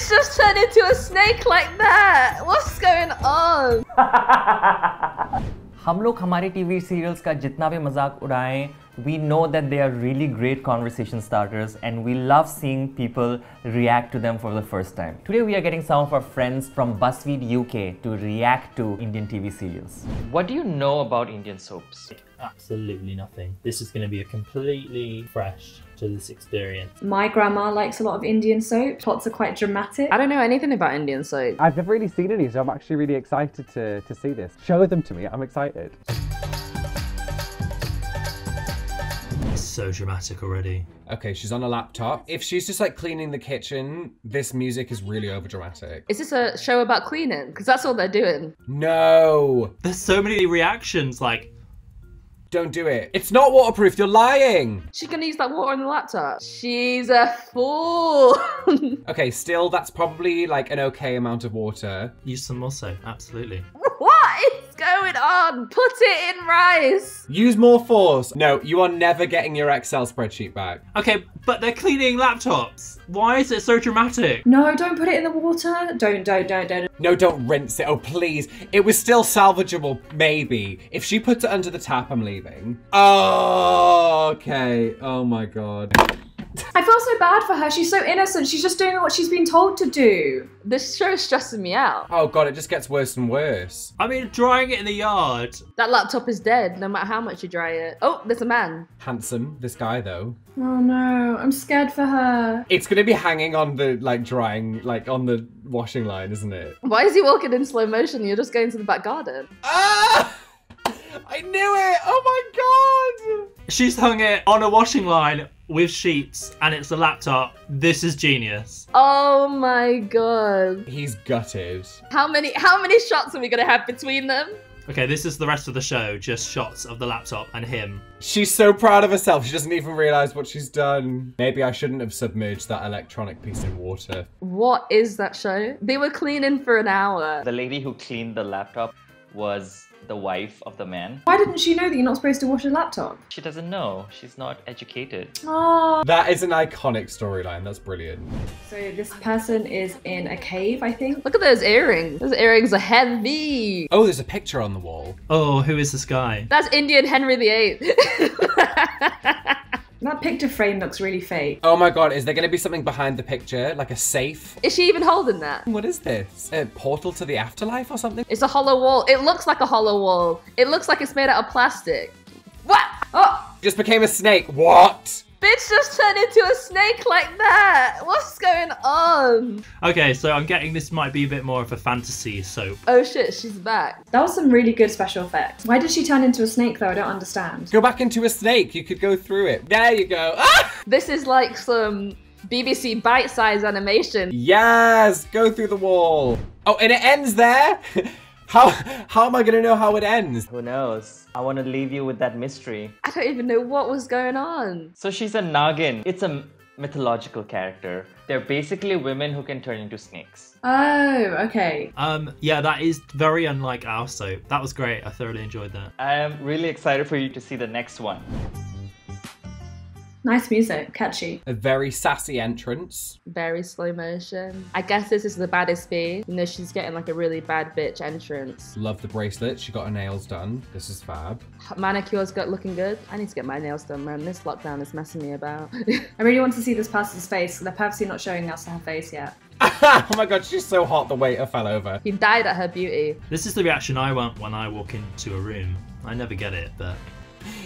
Bitch just turned into a snake like that. What's going on? हम लोग हमारे TV serials का जितना भी मजाक उड़ाएं we know that they are really great conversation starters and we love seeing people react to them for the first time. Today we are getting some of our friends from BuzzFeed UK to react to Indian TV serials. What do you know about Indian soaps? Absolutely nothing. This is going to be a completely fresh to this experience. My grandma likes a lot of Indian soap. Plots are quite dramatic. I don't know anything about Indian soap. I've never really seen any, so I'm actually really excited to, to see this. Show them to me, I'm excited. so dramatic already. Okay, she's on a laptop. If she's just like cleaning the kitchen, this music is really over dramatic. Is this a show about cleaning? Because that's all they're doing. No! There's so many reactions like, Don't do it. It's not waterproof, you're lying! She's gonna use that water on the laptop. She's a fool. Okay, still, that's probably like an okay amount of water. use some more soap. Absolutely. What is going on? Put it in rice. Use more force. No, you are never getting your Excel spreadsheet back. Okay, but they're cleaning laptops. Why is it so dramatic? No, don't put it in the water. Don't, don't, don't, don't. No, don't rinse it. Oh, please. It was still salvageable, maybe. If she puts it under the tap, I'm leaving. Oh, okay. Oh my god. I feel so bad for her. She's so innocent. She's just doing what she's been told to do. This show is stressing me out. Oh god, it just gets worse and worse. I mean, drying it in the yard. That laptop is dead, no matter how much you dry it. Oh, there's a man. Handsome, this guy though. Oh no, I'm scared for her. It's gonna be hanging on the like drying, like on the washing line, isn't it? Why is he walking in slow motion? You're just going to the back garden. Ah! I knew it! Oh my god! She's hung it on a washing line with sheets and it's a laptop. This is genius. Oh my god. He's gutted. How many how many shots are we gonna have between them? Okay, this is the rest of the show, just shots of the laptop and him. She's so proud of herself, she doesn't even realise what she's done. Maybe I shouldn't have submerged that electronic piece in water. What is that show? They were cleaning for an hour. The lady who cleaned the laptop was the wife of the man. Why didn't she know that you're not supposed to wash a laptop? She doesn't know. She's not educated. Oh. That is an iconic storyline, that's brilliant. So this person is in a cave, I think. Look at those earrings. Those earrings are heavy. Oh, there's a picture on the wall. Oh, who is this guy? That's Indian Henry VIII. That picture frame looks really fake. Oh my god, is there gonna be something behind the picture? Like a safe? is she even holding that? What is this? A portal to the afterlife or something? It's a hollow wall. It looks like a hollow wall. It looks like it's made out of plastic. What? Oh, Just became a snake. What? Bitch just turned into a snake like that. What's going on? Okay, so I'm getting this might be a bit more of a fantasy soap. Oh shit, she's back. That was some really good special effects. Why did she turn into a snake though? I don't understand. Go back into a snake. You could go through it. There you go. Ah! This is like some BBC bite-sized animation. Yes! Go through the wall. Oh, and it ends there? How how am I gonna know how it ends? Who knows? I want to leave you with that mystery. I don't even know what was going on. So she's a Nagin. It's a mythological character. They're basically women who can turn into snakes. Oh, okay. Um, yeah, that is very unlike our soap. That was great. I thoroughly enjoyed that. I am really excited for you to see the next one. Nice music, catchy. A very sassy entrance. Very slow motion. I guess this is the baddest bee. You know, she's getting like a really bad bitch entrance. Love the bracelet. She got her nails done. This is fab. Manicure's got looking good. I need to get my nails done, man. This lockdown is messing me about. I really want to see this person's face. They're purposely not showing us her face yet. oh my god, she's so hot the waiter fell over. he died at her beauty. This is the reaction I want when I walk into a room. I never get it, but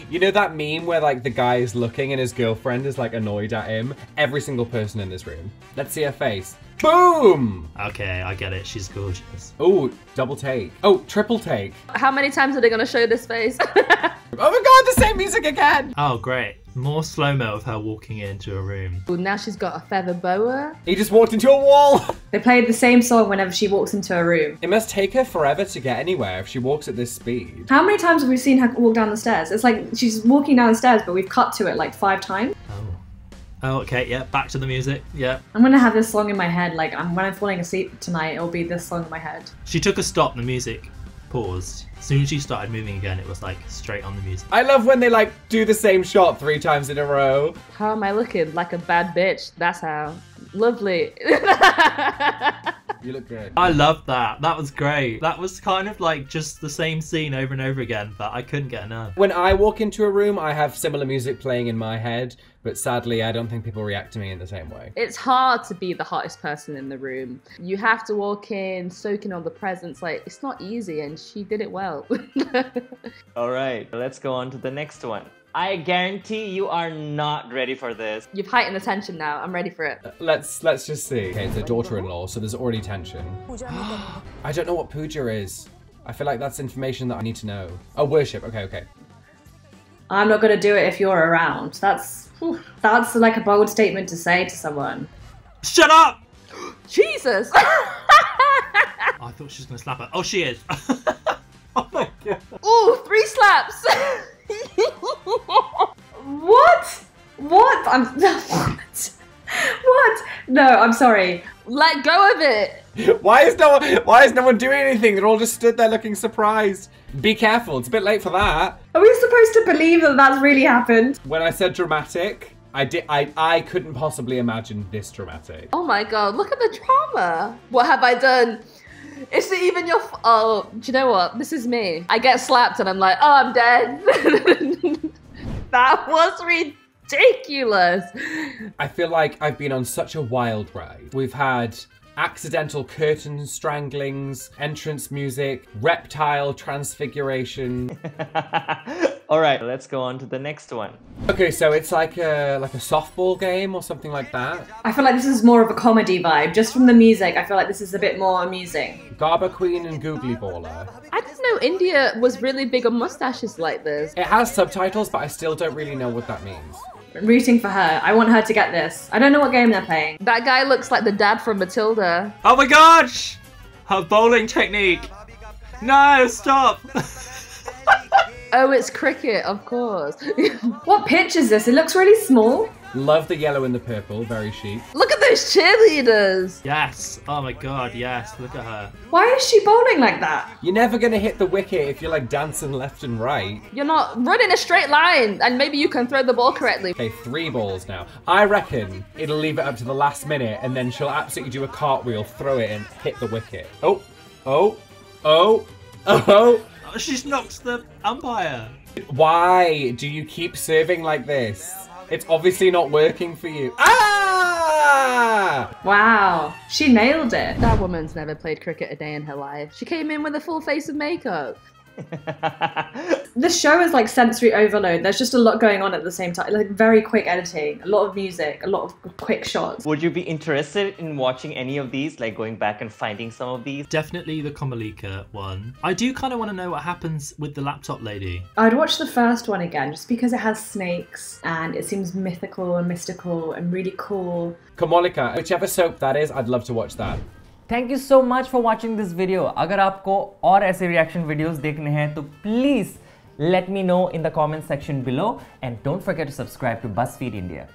You know that meme where like the guy is looking and his girlfriend is like annoyed at him? Every single person in this room. Let's see her face. Boom! okay, I get it. She's gorgeous. Oh, double take. Oh, triple take. How many times are they gonna show this face? Oh my god, the same music again! Oh, great. More slow mo of her walking into a room. Ooh, now she's got a feather boa. He just walked into a wall! They play the same song whenever she walks into a room. It must take her forever to get anywhere if she walks at this speed. How many times have we seen her walk down the stairs? It's like she's walking down the stairs, but we've cut to it like five times. Oh. Oh, okay. Yeah, back to the music. Yeah. I'm gonna have this song in my head. Like I'm, when I'm falling asleep tonight, it'll be this song in my head. She took a stop in the music paused. As soon as she started moving again, it was like straight on the music. I love when they like do the same shot three times in a row. How am I looking? Like a bad bitch. That's how. Lovely. You look good. I loved that. That was great. That was kind of like just the same scene over and over again, but I couldn't get enough. When I walk into a room, I have similar music playing in my head, but sadly, I don't think people react to me in the same way. it's hard to be the hottest person in the room. You have to walk in, soaking all the presence. Like, it's not easy, and she did it well. All right, let's go on to the next one. I guarantee you are not ready for this. You've heightened the tension now. I'm ready for it. Let's let's just see. Okay, it's a daughter-in-law, so there's already tension. I don't know what puja is. I feel like that's information that I need to know. Oh, worship. Okay, okay. I'm not gonna do it if you're around. That's that's like a bold statement to say to someone. Shut up! Jesus! I thought she was gonna slap her. Oh, she is. oh my god. Ooh, three slaps! What? What? I'm what? What? No, I'm sorry. Let go of it! Why is no one? Why is no one doing anything? They're all just stood there looking surprised. Be careful. It's a bit late for that. Are we supposed to believe that that's really happened? When I said dramatic, I did. I I couldn't possibly imagine this dramatic. Oh my god, look at the drama! What have I done? Is it even your f- Oh, do you know what? This is me. I get slapped and I'm like, oh, I'm dead. that was ridiculous. I feel like I've been on such a wild ride. We've had accidental curtain stranglings, entrance music, reptile transfiguration. All right, let's go on to the next one. okay, so it's like a like a softball game or something like that. I feel like this is more of a comedy vibe. Just from the music, I feel like this is a bit more amusing. Garba Queen and Googly Baller. I didn't know India was really big on mustaches like this. It has subtitles, but I still don't really know what that means. I'm rooting for her. I want her to get this. I don't know what game they're playing. That guy looks like the dad from Matilda. Oh my gosh! Her bowling technique. No, stop! Oh, it's cricket, of course. What pitch is this? It looks really small. Love the yellow and the purple, very chic. Look at those cheerleaders. yes. Oh my god, yes. Look at her. Why is she bowling like that? You're never gonna hit the wicket if you're like dancing left and right. You're not running a straight line, and maybe you can throw the ball correctly. Okay, three balls now. I reckon it'll leave it up to the last minute and then she'll absolutely do a cartwheel, throw it, and hit the wicket. Oh, oh, oh, oh. oh. She's knocked the umpire. Why do you keep serving like this? It's obviously not working for you. Ah! Wow, she nailed it. That woman's never played cricket a day in her life. She came in with a full face of makeup. This show is like sensory overload. There's just a lot going on at the same time. Like very quick editing, a lot of music, a lot of quick shots. Would you be interested in watching any of these, like going back and finding some of these? Definitely the Kamalika one. I do kind of want to know what happens with the laptop lady. I'd watch the first one again just because it has snakes and it seems mythical and mystical and really cool. Kamolika, whichever soap that is, I'd love to watch that. Thank you so much for watching this video अगर आपको और ऐसे reaction videos देखने हैं तो please let me know in the comment section below and don't forget to subscribe to BuzzFeed India